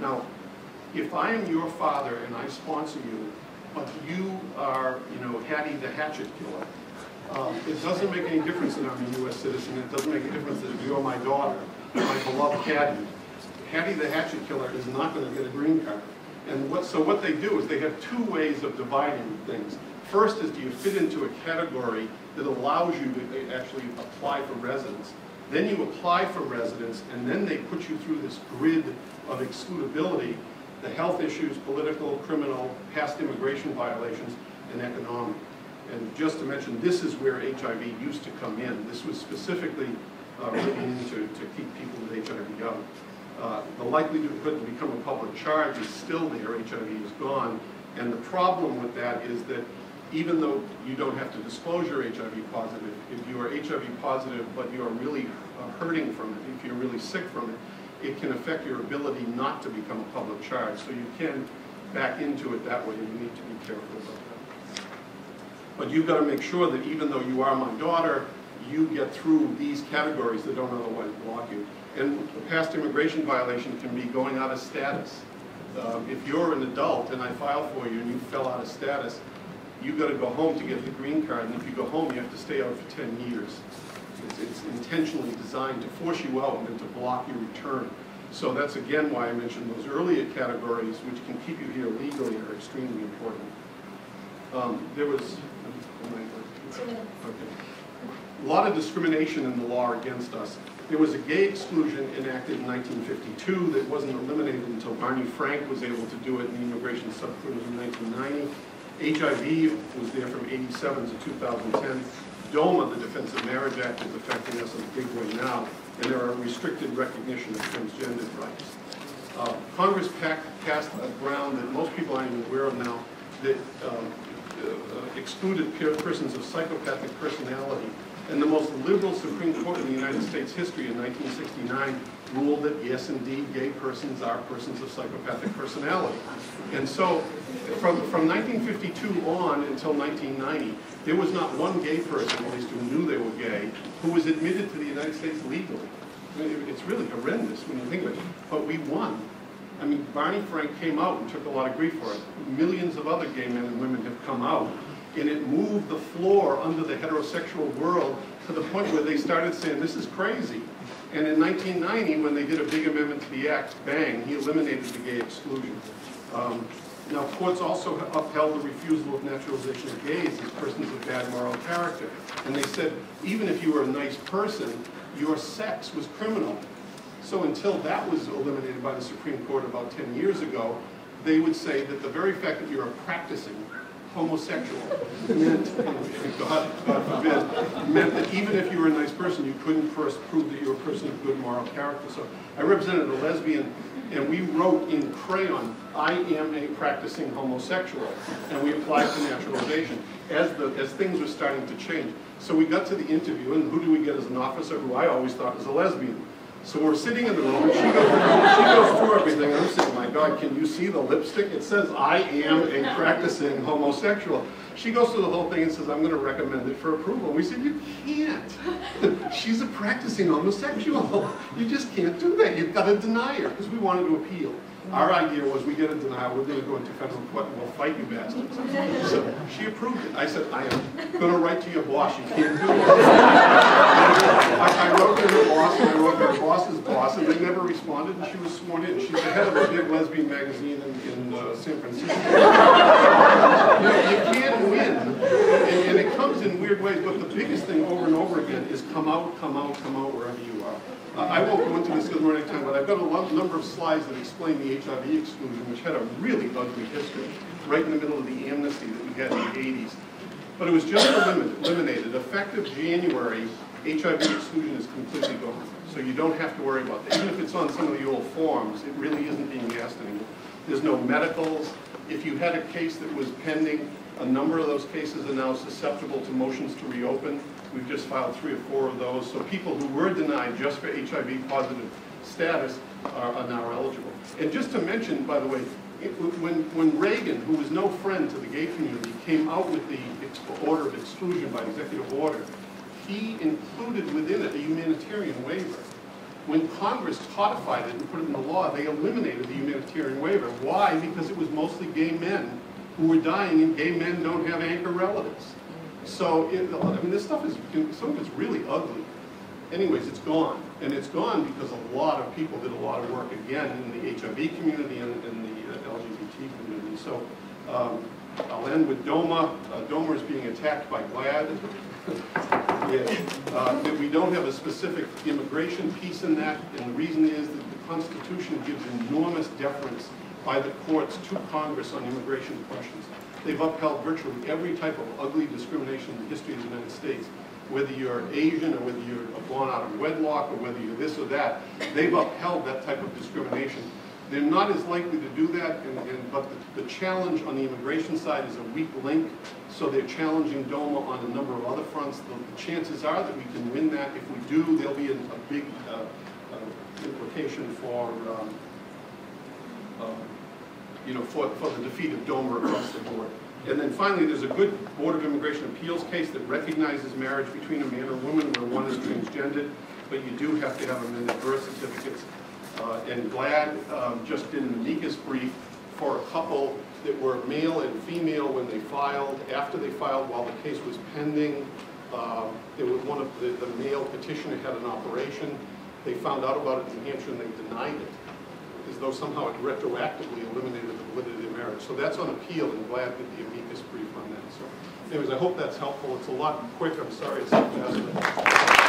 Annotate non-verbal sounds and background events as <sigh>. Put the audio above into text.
Now, if I am your father and I sponsor you, but you are, you know, Hattie the Hatchet Killer, um, it doesn't make any difference that I'm a U.S. citizen. It doesn't make a difference that you're my daughter, my beloved Hattie. Hattie the Hatchet Killer is not going to get a green card. And what, so what they do is they have two ways of dividing things. First is do you fit into a category that allows you to actually apply for residence. Then you apply for residence, and then they put you through this grid of excludability, the health issues, political, criminal, past immigration violations, and economic. And just to mention, this is where HIV used to come in. This was specifically uh, written to, to keep people with HIV out. Uh, the likelihood to become a public charge is still there, HIV is gone. And the problem with that is that even though you don't have to disclose you're HIV positive, if you are HIV positive but you are really uh, hurting from it, if you're really sick from it, it can affect your ability not to become a public charge. So you can back into it that way and you need to be careful about that. But you've got to make sure that even though you are my daughter, you get through these categories that don't otherwise block you. And a past immigration violation can be going out of status. Um, if you're an adult and I file for you and you fell out of status, you've got to go home to get the green card, and if you go home, you have to stay out for 10 years. It's, it's intentionally designed to force you out and to block your return. So that's again why I mentioned those earlier categories, which can keep you here legally, are extremely important. Um, there was, okay. a lot of discrimination in the law against us. There was a gay exclusion enacted in 1952 that wasn't eliminated until Barney Frank was able to do it in the Immigration Subcommittee in 1990. HIV was there from 87 to 2010. DOMA, the Defense of Marriage Act, is affecting us in a big way now, and there are restricted recognition of transgender rights. Uh, Congress passed a ground that most people aren't even aware of now that um, uh, excluded persons of psychopathic personality and the most liberal Supreme Court in the United States history in 1969 ruled that yes, indeed, gay persons are persons of psychopathic personality. And so from, from 1952 on until 1990, there was not one gay person, at least who knew they were gay, who was admitted to the United States legally. It's really horrendous when you think of it. But we won. I mean, Barney Frank came out and took a lot of grief for it. Millions of other gay men and women have come out and it moved the floor under the heterosexual world to the point where they started saying, this is crazy. And in 1990, when they did a big amendment to the act, bang, he eliminated the gay exclusion. Um, now, courts also upheld the refusal of naturalization of gays as persons of bad moral character. And they said, even if you were a nice person, your sex was criminal. So until that was eliminated by the Supreme Court about 10 years ago, they would say that the very fact that you're a practicing homosexual meant, God, God forbid, meant that even if you were a nice person, you couldn't first prove that you were a person of good moral character. So I represented a lesbian, and we wrote in crayon, I am a practicing homosexual, and we applied for naturalization as, the, as things were starting to change. So we got to the interview, and who do we get as an officer, who I always thought was a lesbian? So we're sitting in the room, and she goes, she goes through everything, and I'm saying, my God, can you see the lipstick? It says, I am a practicing homosexual. She goes through the whole thing and says, I'm going to recommend it for approval. We said, you can't. <laughs> She's a practicing homosexual. You just can't do that. You've got to deny her, because we wanted to appeal. Our idea was we get a denial, we're going to go into federal court and we'll fight you bastards. So she approved it. I said, I am going to write to your boss. You can't do it. I, I, wrote to her boss and I wrote to her boss's boss and they never responded and she was sworn in. She's the head of a big lesbian magazine in, in uh, San Francisco. you, know, you can't win. And, and it comes in weird ways, but the biggest thing over and over again is come out, come out, come out wherever you are. I won't go into this because we're out of time, but I've got a number of slides that explain the HIV exclusion, which had a really ugly history, right in the middle of the amnesty that we had in the 80s. But it was just eliminated. Effective January, HIV exclusion is completely gone. So you don't have to worry about that. Even if it's on some of the old forms, it really isn't being asked anymore. There's no medicals. If you had a case that was pending, a number of those cases are now susceptible to motions to reopen. We've just filed three or four of those. So people who were denied just for HIV positive status are, are now eligible. And just to mention, by the way, it, when, when Reagan, who was no friend to the gay community, came out with the order of exclusion by executive order, he included within it a humanitarian waiver. When Congress codified it and put it in the law, they eliminated the humanitarian waiver. Why? Because it was mostly gay men who were dying, and gay men don't have anchor relatives. So, it, I mean, this stuff is, some of it's really ugly. Anyways, it's gone. And it's gone because a lot of people did a lot of work, again, in the HIV community and in the uh, LGBT community. So, um, I'll end with DOMA. Uh, DOMA is being attacked by GLAD. <laughs> yeah. uh, we don't have a specific immigration piece in that, and the reason is that the Constitution gives enormous deference by the courts to Congress on immigration questions. They've upheld virtually every type of ugly discrimination in the history of the United States, whether you're Asian or whether you're born out of wedlock or whether you're this or that. They've upheld that type of discrimination. They're not as likely to do that, and, and, but the, the challenge on the immigration side is a weak link, so they're challenging DOMA on a number of other fronts. The, the chances are that we can win that. If we do, there'll be a, a big uh, uh, implication for, um, uh, you know, for, for the defeat of DOMA across the board. And then finally, there's a good Board of Immigration Appeals case that recognizes marriage between a man and a woman where one is transgendered, but you do have to have in birth certificates. Uh, and GLAD um, just did an amicus brief for a couple that were male and female when they filed. After they filed, while the case was pending, um, was one of the, the male petitioner had an operation. They found out about it in Hampshire and they denied it, as though somehow it retroactively eliminated the validity of marriage. So that's on appeal, and GLAD did the amicus brief on that. So anyways, I hope that's helpful. It's a lot quick. I'm sorry it's so fast.